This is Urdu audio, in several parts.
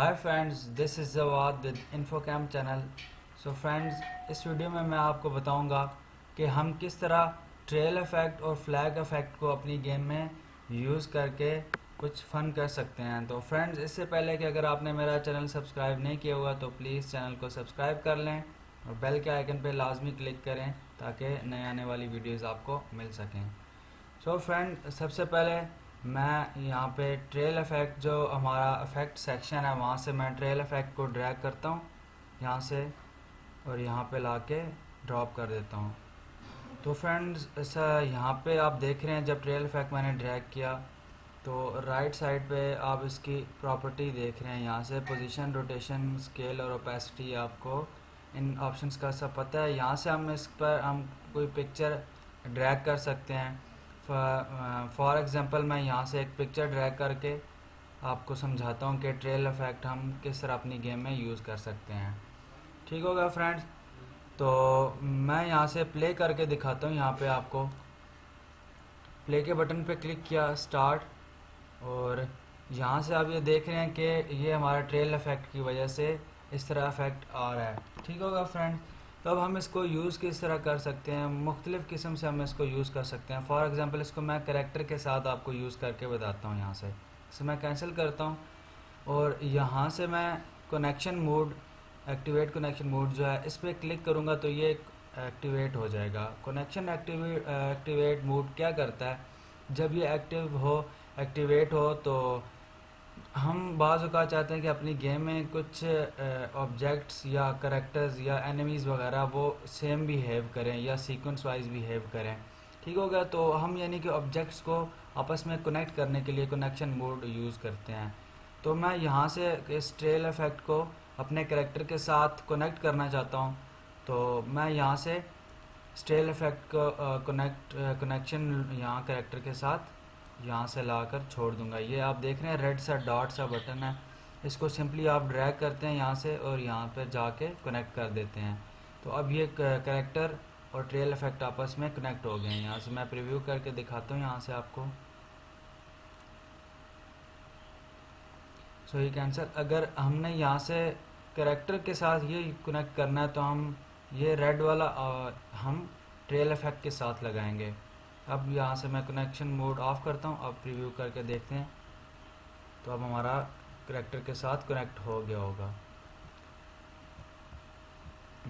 Hi friends this is Zawad with info cam channel so friends us video میں میں آپ کو بتاؤں گا کہ ہم کس طرح ٹریل افیکٹ اور فلیگ افیکٹ کو اپنی گیم میں یوز کر کے کچھ فن کر سکتے ہیں۔ تو فرینڈز اس سے پہلے کہ اگر آپ نے میرا چینل سبسکرائب نہیں کیا ہوا تو پلیز چینل کو سبسکرائب کر لیں اور بیل کے آئیکن پہ لازمی کلک کریں تاکہ نئے آنے والی ویڈیوز آپ کو مل سکیں۔ سو فرینڈ سب سے پہلے میں یہاں پہ ٹریل افیکٹ جو ہمارا افیکٹ سیکشن ہے، وہاں سے میں ٹریل افیکٹ کو ڈریگ کرتا ہوں، یہاں سے اور یہاں پہ لا کے ڈراپ کر دیتا ہوں۔ تو فرینڈز ایسا یہاں پہ آپ دیکھ رہے ہیں، جب ٹریل افیکٹ میں نے ڈریگ کیا، تو رائٹ سائڈ پہ آپ اس کی پراپرٹی دیکھ رہے ہیں۔ یہاں سے پوزیشن روٹیشن اسکیل اور اوپیسٹی آپ کو ان آپشنس کا سب پتہ ہے۔ یہاں سے ہم اس پر ہم کوئی پکچر ڈریگ کر سکتے ہیں۔ فار ایگزامپل میں یہاں سے ایک پکچر ڈریگ کر کے آپ کو سمجھاتا ہوں کہ ٹریل افیکٹ ہم کس طرح اپنی گیم میں یوز کر سکتے ہیں۔ ٹھیک ہوگا فرینڈز؟ تو میں یہاں سے پلے کر کے دکھاتا ہوں۔ یہاں پہ آپ کو پلے کے بٹن پہ کلک کیا، سٹارٹ۔ اور یہاں سے آپ یہ دیکھ رہے ہیں کہ یہ ہمارا ٹریل افیکٹ کی وجہ سے اس طرح افیکٹ آ رہا ہے۔ ٹھیک ہوگا فرینڈ تو اب ہم اس کو یوز کس طرح کر سکتے ہیں؟ مختلف قسم سے ہم اس کو یوز کر سکتے ہیں۔ فار ایگزامپل، اس کو میں کریکٹر کے ساتھ آپ کو یوز کر کے بتاتا ہوں یہاں سے۔ اسے میں کینسل کرتا ہوں اور یہاں سے میں connection mode activate connection mode جو ہے، اس پہ کلک کروں گا تو یہ ایکٹیویٹ ہو جائے گا۔ کنیکشن ایکٹیویٹ موڈ کیا کرتا ہے؟ جب یہ ایکٹیو ہو ایکٹیویٹ ہو تو ہم بعض اوقات چاہتے ہیں کہ اپنی گیم میں کچھ آبجیکٹس یا کریکٹرز یا اینیمیز وغیرہ وہ سیم بیہیو کریں یا سیکوینس وائز بیہیو کریں۔ ٹھیک ہو گیا؟ تو ہم یعنی کہ آبجیکٹس کو آپس میں کنیکٹ کرنے کے لیے کنیکشن موڈ یوز کرتے ہیں۔ تو میں یہاں سے اس ٹریل افیکٹ کو اپنے کریکٹر کے ساتھ کنیکٹ کرنا چاہتا ہوں۔ تو میں یہاں سے اسٹریل افیکٹ کو کنیکٹ کنیکشن یہاں کریکٹر کے ساتھ یہاں سے لا کر چھوڑ دوں گا۔ یہ آپ دیکھ رہے ہیں، ریڈ سا، ڈاٹ سا بٹن ہے۔ اس کو سمپلی آپ ڈریگ کرتے ہیں یہاں سے اور یہاں پہ جا کے کنیکٹ کر دیتے ہیں۔ تو اب یہ کریکٹر اور ٹریل افیکٹ آپس میں کنیکٹ ہو گئے ہیں۔ یہاں سے میں پریویو کر کے دکھاتا ہوں یہاں سے آپ کو۔ سو یہ کینسل اگر ہم نے یہاں سے کریکٹر کے ساتھ یہ کنیکٹ کرنا ہے تو ہم یہ ریڈ والا ہم ٹریل افیکٹ کے ساتھ لگائیں گے۔ اب یہاں سے میں کنیکشن موڈ آف کرتا ہوں، اب پریویو کر کے دیکھتے ہیں۔ تو اب ہمارا کریکٹر کے ساتھ کنیکٹ ہو گیا ہوگا۔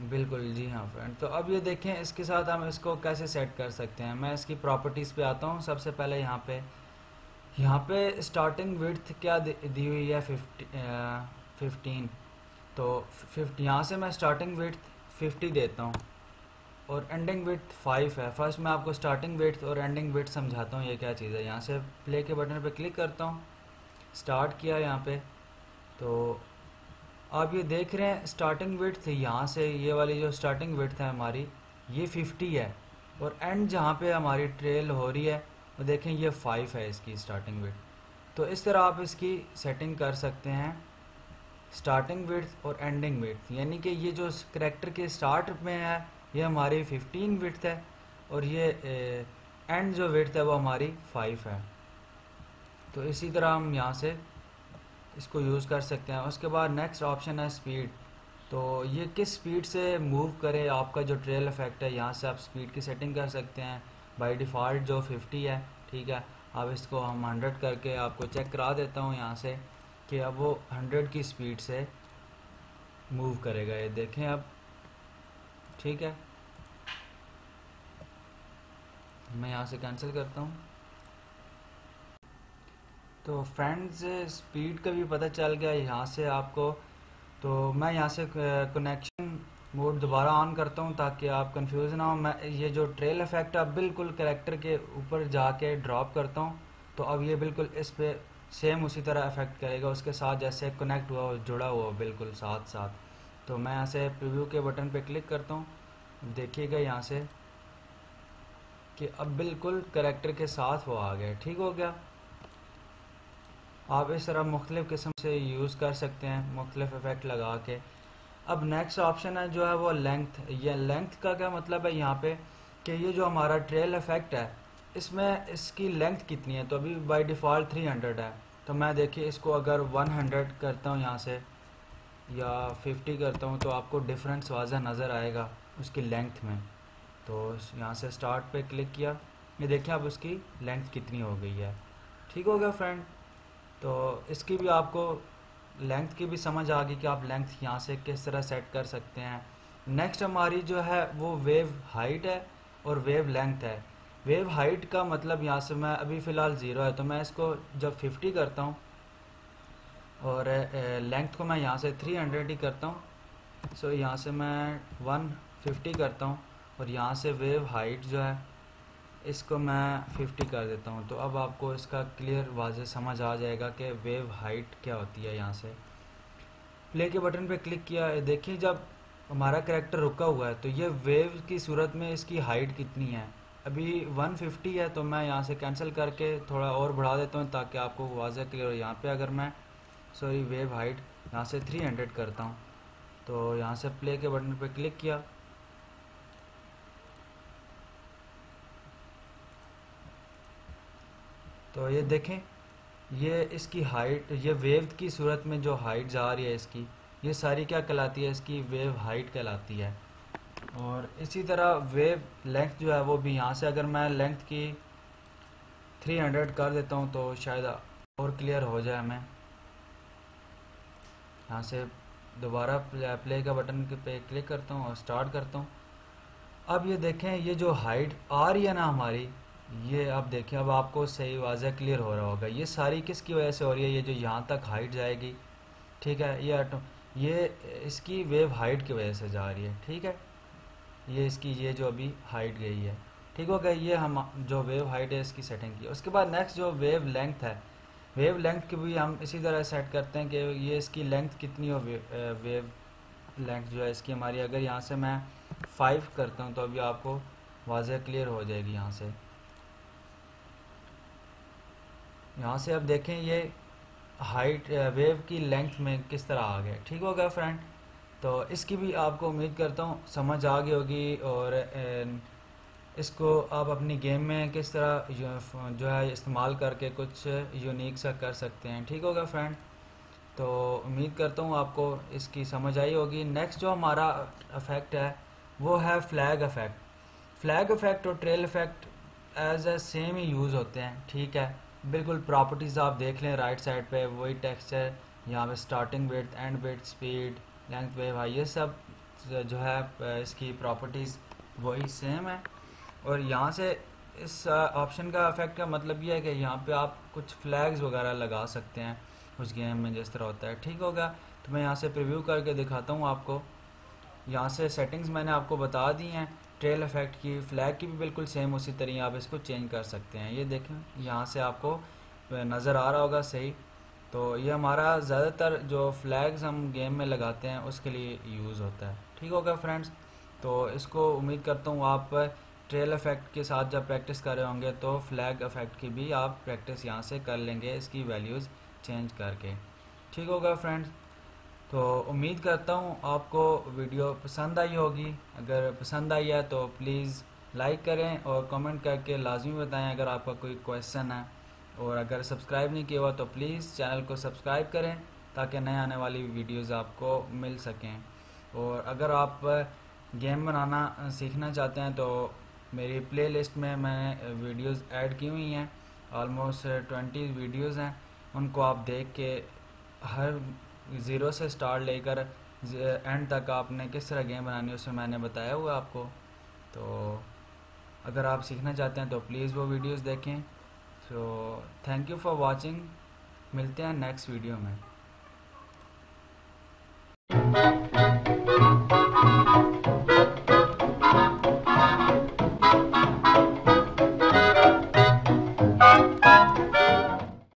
بالکل جی ہاں فرینڈ تو اب یہ دیکھیں اس کے ساتھ ہم اس کو کیسے سیٹ کر سکتے ہیں۔ میں اس کی پراپرٹیز پہ آتا ہوں۔ سب سے پہلے یہاں پہ یہاں پہ اسٹارٹنگ وڈتھ کیا دی ہوئی ہے؟ ففٹین تو یہاں سے میں اسٹارٹنگ وڈتھ ففٹی دیتا ہوں۔ اور اینڈنگ ویٹ فائیو ہے۔ فرسٹ میں آپ کو اسٹارٹنگ ویٹ اور اینڈنگ ویٹ سمجھاتا ہوں یہ کیا چیز ہے۔ یہاں سے پلے کے بٹن پہ کلک کرتا ہوں۔ اسٹارٹ کیا یہاں پہ۔ تو آپ یہ دیکھ رہے ہیں اسٹارٹنگ ویٹ تھی یہاں سے یہ والی جو اسٹارٹنگ ویٹ ہے ہماری، یہ ففٹی ہے۔ اور اینڈ جہاں پہ ہماری ٹریل ہو رہی ہے، وہ دیکھیں یہ فائیو ہے اس کی اسٹارٹنگ ویٹ تو اس طرح آپ اس کی سیٹنگ کر سکتے ہیں۔ اسٹارٹنگ ویٹ اور اینڈنگ ویٹ یعنی کہ یہ جو کریکٹر کے اسٹارٹ میں ہے یہ ہماری ففٹین ویٹ ہے اور یہ eh, اینڈ جو ویٹ ہے وہ ہماری فائیو ہے۔ تو اسی طرح ہم یہاں سے اس کو یوز کر سکتے ہیں۔ اس کے بعد نیکسٹ آپشن ہے سپیڈ تو یہ کس سپیڈ سے موو کرے آپ کا جو ٹریل افیکٹ ہے، یہاں سے آپ سپیڈ کی سیٹنگ کر سکتے ہیں۔ بائی ڈیفالٹ جو ففٹی ہے، ٹھیک ہے۔ اب اس کو ہم ہنڈریڈ کر کے آپ کو چیک کرا دیتا ہوں یہاں سے کہ اب وہ ہنڈریڈ کی سپیڈ سے موو کرے گا۔ یہ دیکھیں اب۔ ٹھیک ہے۔ میں یہاں سے کینسل کرتا ہوں۔ تو فرینڈز سپیڈ کا بھی پتہ چل گیا یہاں سے آپ کو۔ تو میں یہاں سے کنیکشن موڈ دوبارہ آن کرتا ہوں تاکہ آپ کنفیوز نہ ہوں۔ میں یہ جو ٹریل افیکٹ ہے بالکل کریکٹر کے اوپر جا کے ڈراپ کرتا ہوں۔ تو اب یہ بالکل اس پہ سیم اسی طرح افیکٹ کرے گا۔ اس کے ساتھ جیسے کنیکٹ ہوا، جڑا ہوا، بالکل ساتھ ساتھ۔ تو میں یہاں سے پریویو کے بٹن پہ کلک کرتا ہوں۔ دیکھیے گا یہاں سے کہ اب بالکل کریکٹر کے ساتھ وہ آ گئے ٹھیک ہو گیا۔ آپ اس طرح مختلف قسم سے یوز کر سکتے ہیں، مختلف افیکٹ لگا کے۔ اب نیکسٹ آپشن ہے جو ہے وہ لینتھ یہ لینتھ کا کیا مطلب ہے یہاں پہ؟ کہ یہ جو ہمارا ٹریل افیکٹ ہے، اس میں اس کی لینتھ کتنی ہے؟ تو ابھی بائی ڈیفالٹ 300 ہے۔ تو میں دیکھیے اس کو اگر ون ہنڈریڈ کرتا ہوں یہاں سے۔ یا ففٹی کرتا ہوں تو آپ کو ڈفرینس واضح نظر آئے گا اس کی لینتھ میں۔ تو یہاں سے سٹارٹ پہ کلک کیا۔ یہ دیکھیں اب اس کی لینتھ کتنی ہو گئی ہے۔ ٹھیک ہو گیا فرینڈ تو اس کی بھی آپ کو لینتھ کی بھی سمجھ آ گئی کہ آپ لینتھ یہاں سے کس طرح سیٹ کر سکتے ہیں۔ نیکسٹ ہماری جو ہے وہ ویو ہائٹ ہے اور ویو لینتھ ہے۔ ویو ہائٹ کا مطلب یہاں سے میں ابھی فی الحال زیرو ہے تو میں اس کو جب ففٹی کرتا ہوں اور لینتھ کو میں یہاں سے تھری ہنڈریڈ ہی کرتا ہوں. سو یہاں سے میں ون ففٹی کرتا ہوں اور یہاں سے ویو ہائٹ جو ہے، اس کو میں ففٹی کر دیتا ہوں. تو اب آپ کو اس کا کلیئر واضح سمجھ آ جائے گا کہ ویو ہائٹ کیا ہوتی ہے یہاں سے. پلے کے بٹن پہ کلک کیا دیکھیں جب ہمارا کریکٹر رکا ہوا ہے، تو یہ ویو کی صورت میں اس کی ہائٹ کتنی ہے؟ ابھی ون ففٹی ہے تو میں یہاں سے کینسل کر کے تھوڑا اور بڑھا دیتا ہوں تاکہ آپ کو واضح کلیئر ہو. یہاں پہ اگر میں سوری ویو ہائٹ یہاں سے تھری ہنڈریڈ کرتا ہوں۔ تو یہاں سے پلے کے بٹن پہ کلک کیا۔ تو یہ دیکھیں، یہ اس کی ہائٹ، یہ ویو کی صورت میں جو ہائٹ جا رہی ہے اس کی، یہ ساری کیا کہلاتی ہے؟ اس کی ویو ہائٹ کہلاتی ہے۔ اور اسی طرح ویو لینتھ جو ہے وہ بھی یہاں سے اگر میں لینتھ کی 300 کر دیتا ہوں تو شاید اور کلیئر ہو جائے ہمیں۔ یہاں سے دوبارہ پلے کا بٹن پہ کلک کرتا ہوں اور سٹارٹ کرتا ہوں۔ اب یہ دیکھیں، یہ جو ہائٹ آ رہی ہے نا ہماری، یہ آپ دیکھیں، اب آپ کو صحیح واضح کلیئر ہو رہا ہوگا۔ یہ ساری کس کی وجہ سے ہو رہی ہے؟ یہ جو یہاں تک ہائٹ جائے گی، ٹھیک ہے؟ یہ آٹو یہ اس کی ویو ہائٹ کی وجہ سے جا رہی ہے، ٹھیک ہے؟ یہ اس کی یہ جو ابھی ہائٹ گئی ہے، ٹھیک ہو گیا؟ یہ ہم جو ویو ہائٹ ہے اس کی سیٹنگ کی۔ اس کے بعد نیکسٹ جو ویو لینتھ ہے ویو لینتھ کی بھی ہم اسی طرح سیٹ کرتے ہیں کہ یہ اس کی لینتھ کتنی ہو ویو لینتھ جو ہے اس کی ہماری، اگر یہاں سے میں فائیو کرتا ہوں تو ابھی آپ کو واضح کلیئر ہو جائے گی یہاں سے۔ یہاں سے اب دیکھیں یہ ہائٹ ویو کی لینتھ میں کس طرح آ گیا ٹھیک ہوگا فرینڈ؟ تو اس کی بھی آپ کو امید کرتا ہوں، سمجھ آ گئی ہوگی اور اس کو آپ اپنی گیم میں کس طرح جو ہے استعمال کر کے کچھ یونیک سا کر سکتے ہیں۔ ٹھیک ہوگا فرینڈ؟ تو امید کرتا ہوں آپ کو اس کی سمجھ آئی ہوگی۔ نیکسٹ جو ہمارا افیکٹ ہے وہ ہے فلیگ افیکٹ فلیگ افیکٹ اور trail effect as a same he use ہوتے ہیں۔ ٹھیک ہے؟ بالکل پراپرٹیز آپ دیکھ لیں رائٹ سائڈ پہ، وہی ٹیکسچر یہاں پہ starting weight end weight speed length wave ہے یہ سب جو ہے اس کی پراپرٹیز وہی سیم ہے اور یہاں سے اس آپشن کا افیکٹ کا مطلب یہ ہے کہ یہاں پہ آپ کچھ فلیگز وغیرہ لگا سکتے ہیں اس گیم میں جس طرح ہوتا ہے۔ ٹھیک ہوگا، تو میں یہاں سے پریویو کر کے دکھاتا ہوں آپ کو۔ یہاں سے سیٹنگز میں نے آپ کو بتا دی ہیں۔ ٹریل افیکٹ کی فلیگ کی بھی بالکل سیم اسی طرح آپ اس کو چینج کر سکتے ہیں۔ یہ دیکھیں، یہاں سے آپ کو نظر آ رہا ہوگا صحیح۔ تو یہ ہمارا زیادہ تر جو فلیگز ہم گیم میں لگاتے ہیں، اس کے لیے یوز ہوتا ہے۔ ٹھیک ہوگا فرینڈز تو اس کو امید کرتا ہوں آپ ٹریل افیکٹ کے ساتھ جب پریکٹس کر رہے ہوں گے تو فلیگ افیکٹ کی بھی آپ پریکٹس یہاں سے کر لیں گے اس کی ویلیوز چینج کر کے۔ ٹھیک ہوگا فرینڈز تو امید کرتا ہوں آپ کو ویڈیو پسند آئی ہوگی۔ اگر پسند آئی ہے تو پلیز لائک کریں اور کمنٹ کر کے لازمی بتائیں اگر آپ کا کوئی کویشچن ہے۔ اور اگر سبسکرائب نہیں کیا ہوا تو پلیز چینل کو سبسکرائب کریں تاکہ نئے آنے والی ویڈیوز آپ کو مل سکیں۔ اور اگر آپ گیم بنانا سیکھنا چاہتے ہیں تو میری پلے لسٹ میں میں نے ویڈیوز ایڈ کی ہوئی ہیں آلموسٹ ٹوینٹی ویڈیوز ہیں۔ ان کو آپ دیکھ کے ہر زیرو سے سٹارٹ لے کر اینڈ تک آپ نے کس طرح گیم بنانی ہے، اس میں میں نے بتایا ہوا آپ کو۔ تو اگر آپ سیکھنا چاہتے ہیں تو پلیز وہ ویڈیوز دیکھیں۔ So thank you for watching ملتے ہیں نیکسٹ ویڈیو میں۔